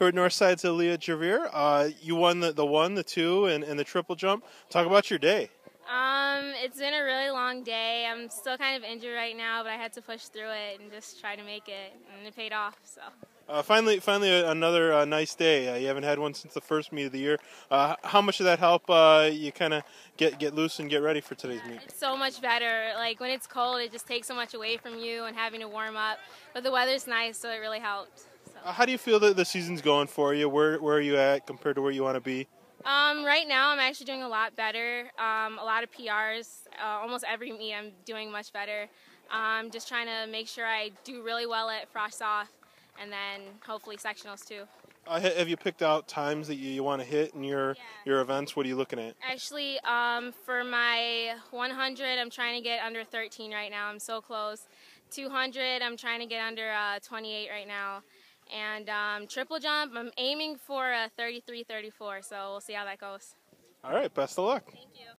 here at Northside's Aliyah Jervier. Uh, you won the, the one, the two, and, and the triple jump. Talk about your day. Um, it's been a really long day. I'm still kind of injured right now, but I had to push through it and just try to make it, and it paid off. So. Uh, finally, finally, another uh, nice day. Uh, you haven't had one since the first meet of the year. Uh, how much did that help uh, you kind of get get loose and get ready for today's yeah, meet? It's so much better. Like when it's cold, it just takes so much away from you and having to warm up. But the weather's nice, so it really helped. Uh, how do you feel that the season's going for you? Where where are you at compared to where you want to be? Um, right now, I'm actually doing a lot better. Um, a lot of PRs. almost every meet, I'm doing much better. I'm um, just trying to make sure I do really well at frosh-soph and then hopefully sectionals too. Uh, have you picked out times that you, you want to hit in your yeah. your events? What are you looking at? Actually, um, for my 100, I'm trying to get under 13 right now. I'm so close. 200, I'm trying to get under uh, 28 right now. And um, triple jump, I'm aiming for a 33, 34. So we'll see how that goes. All right. Best of luck. Thank you.